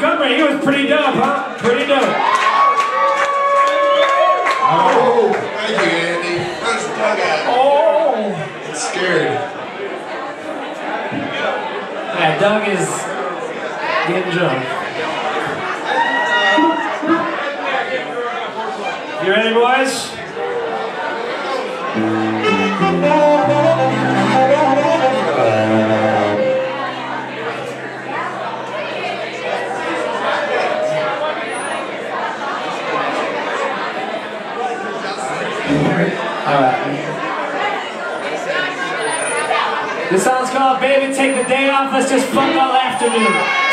Montgomery. He was pretty dope, huh? Pretty dope. Oh, thank you, Andy. Doug at? Oh. It's scared. Yeah, Doug is getting drunk. You ready, boys? Baby Take the Day Off. Let's just fuck all afternoon.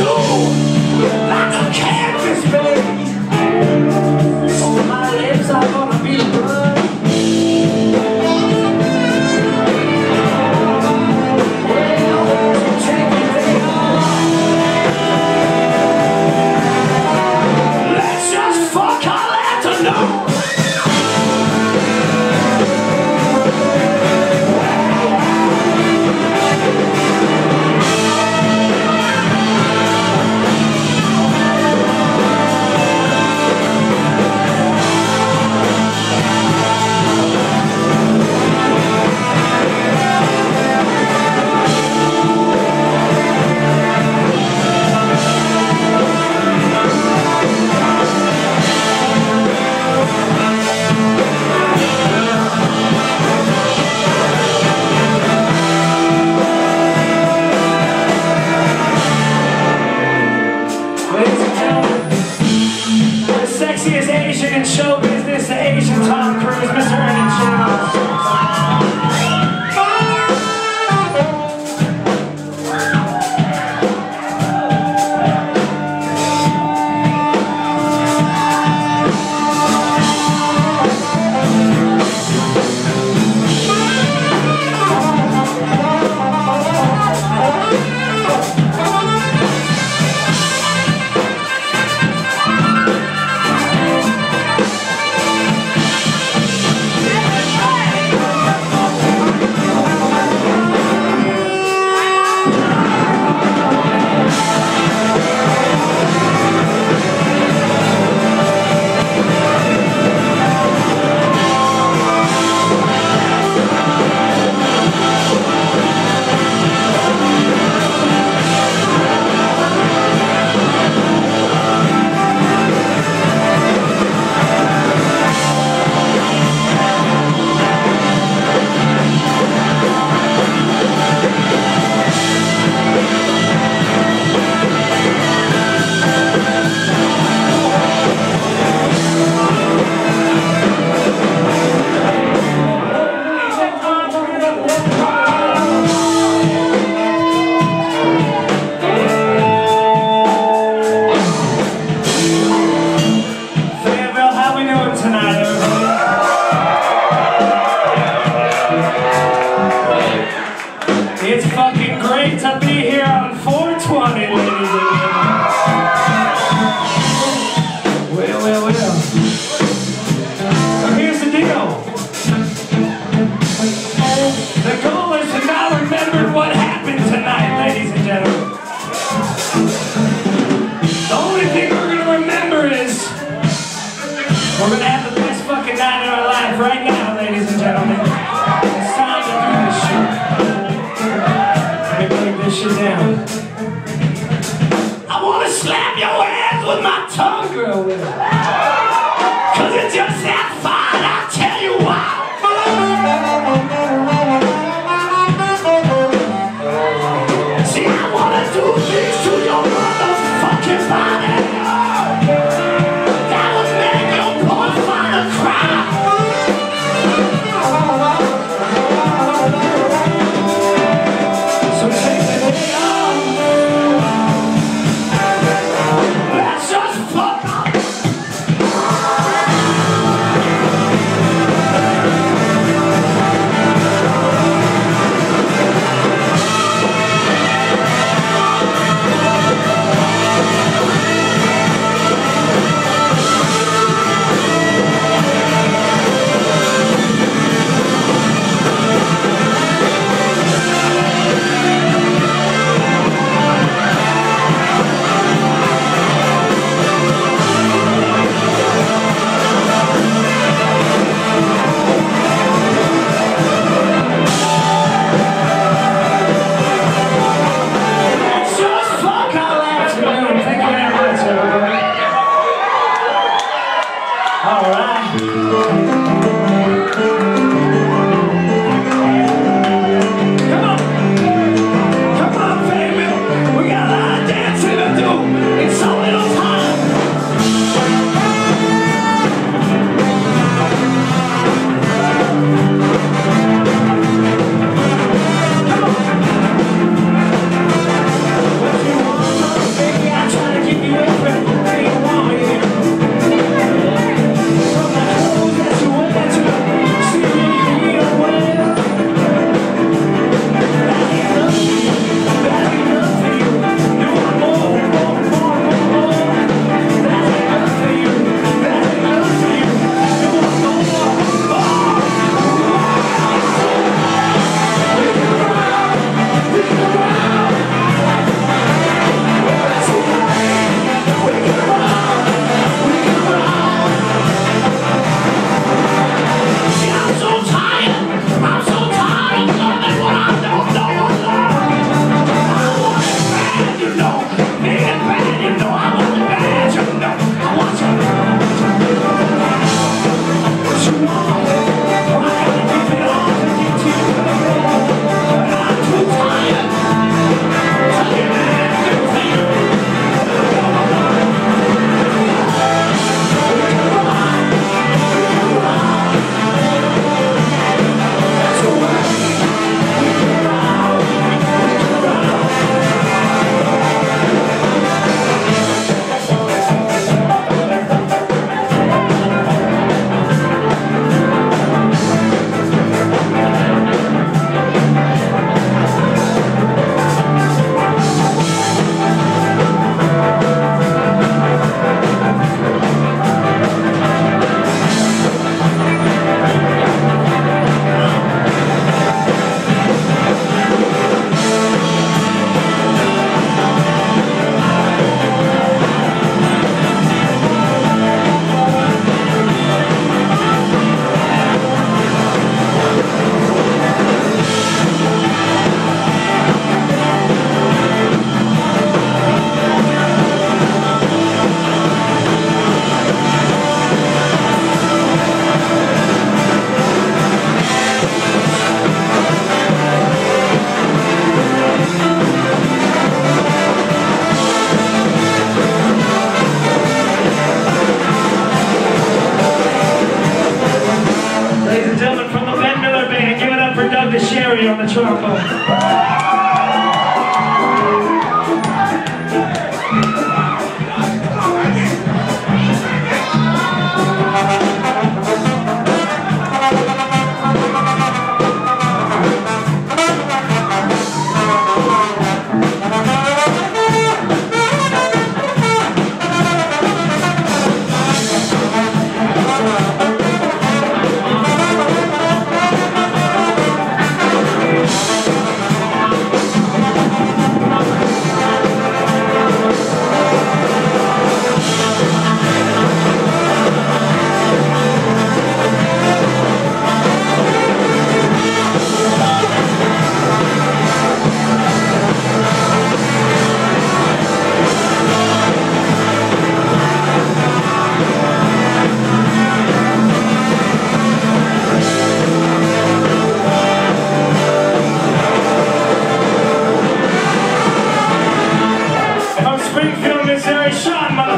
do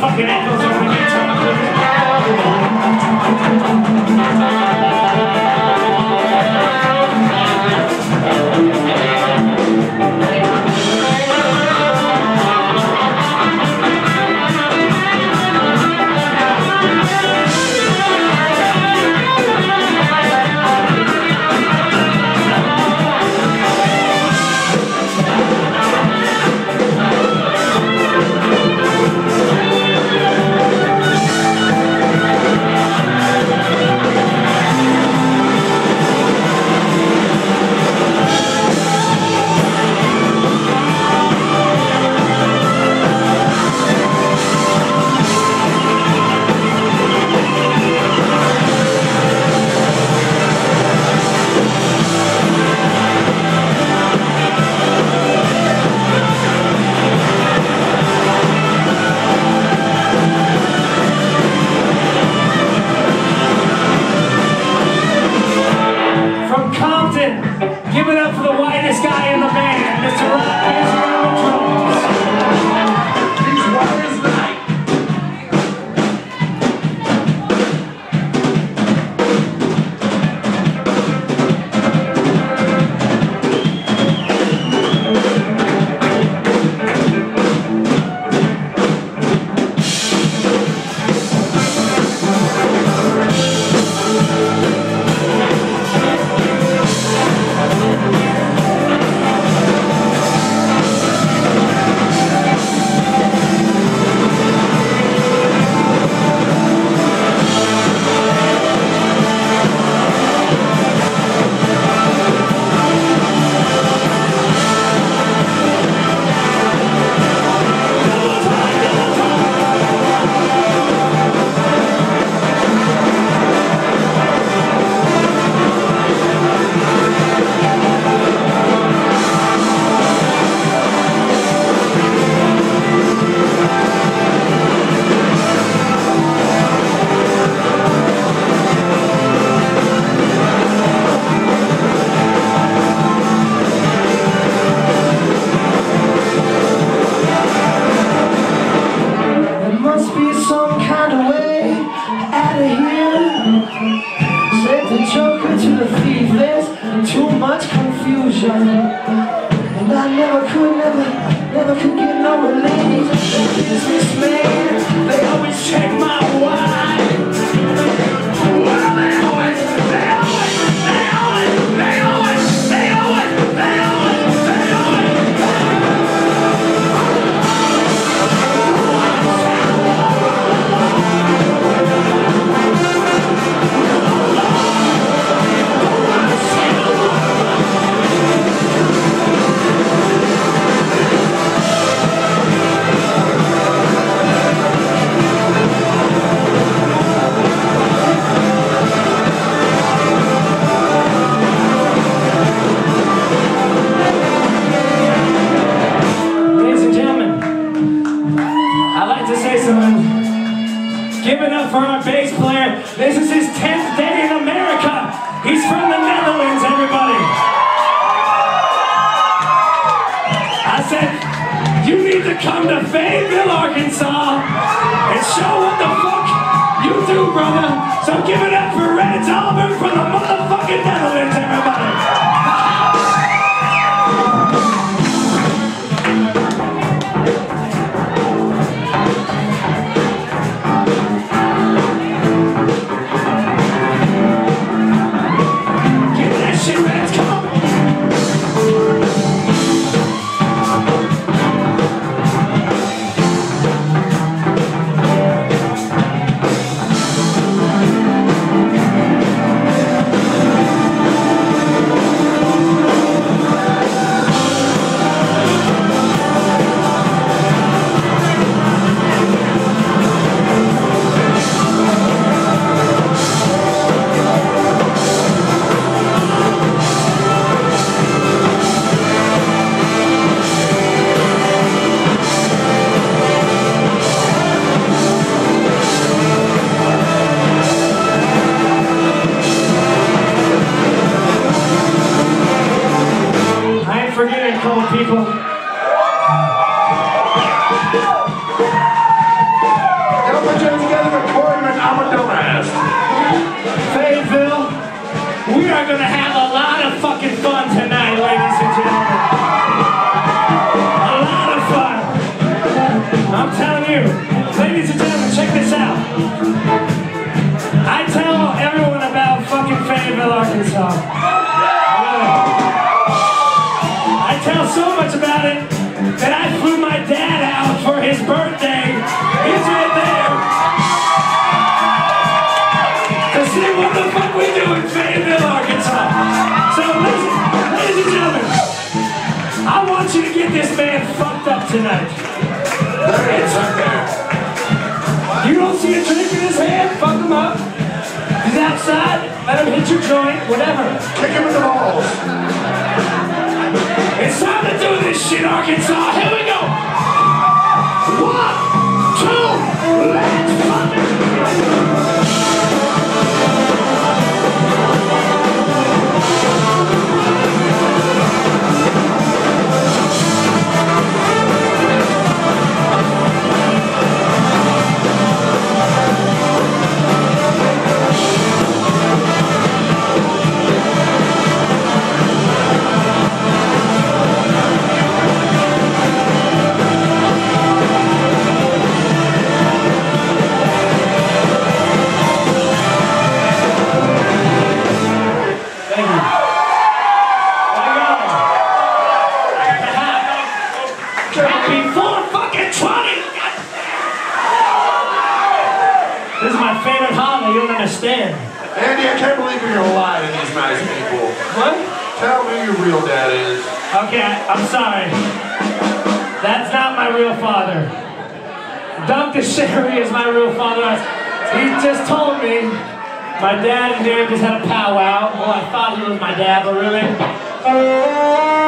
fucking ankles confusion. And I never could, never, never could get no relief. Business man, this man fucked up tonight. Right there. You don't see a drink in his hand, fuck him up. He's outside, let him hit your joint, whatever. Kick him in the balls. It's time to do this shit, Arkansas. Andy, I can't believe you're gonna lie to these nice people. What? Tell me who your real dad is. Okay, I'm sorry. That's not my real father. Dr. Sherry is my real father. He just told me my dad and Derek just had a powwow. Well, I thought he was my dad, but really.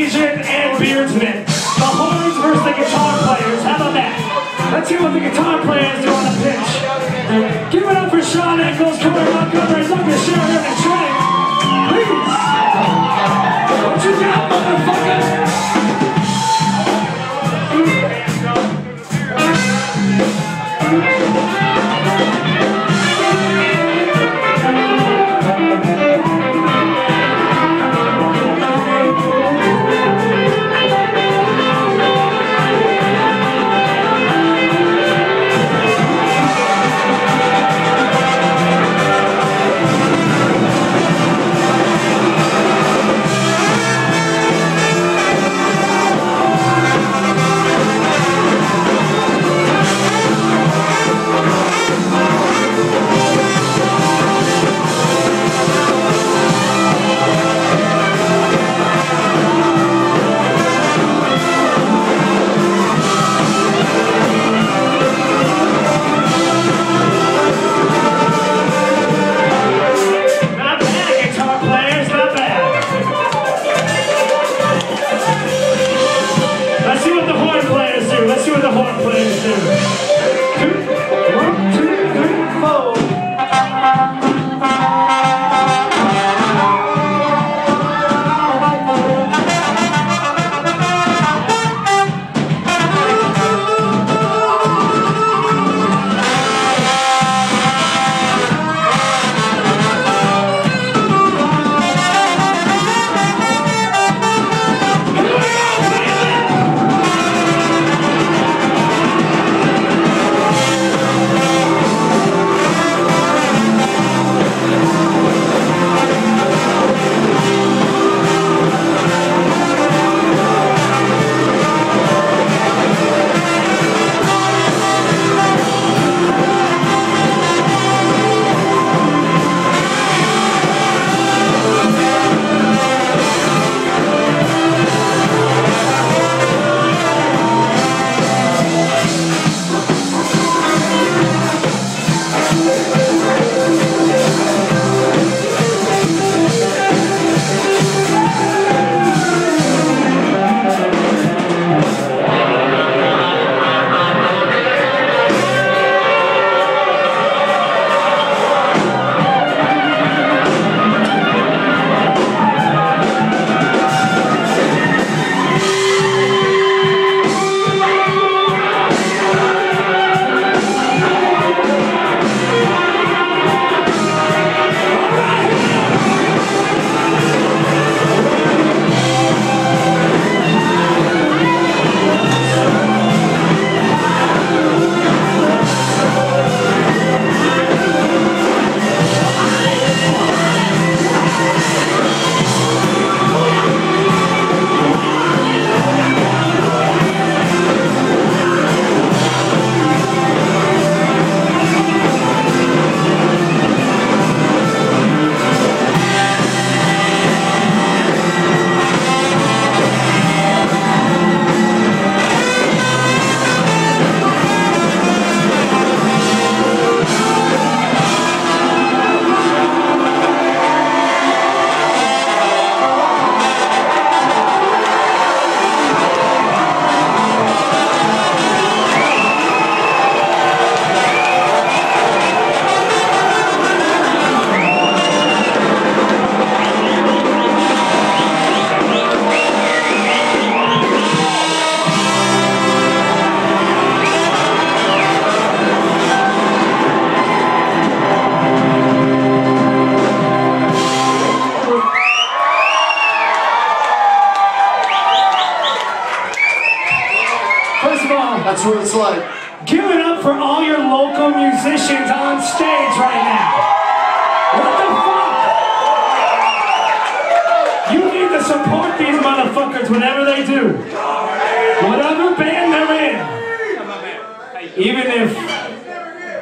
Asian and beardsmen. The horns versus the guitar players. How about that? Let's see what the guitar players do on the pitch. Give it up for Shawn Eckels, Corey Montgomery, Lucas Sheridan, and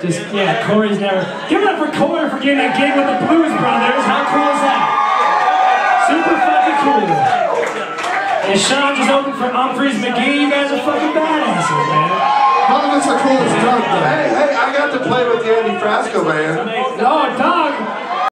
just yeah, Corey's never give it up for Corey for getting a gig with the Blues Brothers. How cool is that? Super fucking cool. And Shawn just opened for Umphrey's McGee. You guys are fucking badasses, man. None of us are cool as Doug, though. Hey, hey, I got to play with the Andy Frasco band. No, Doug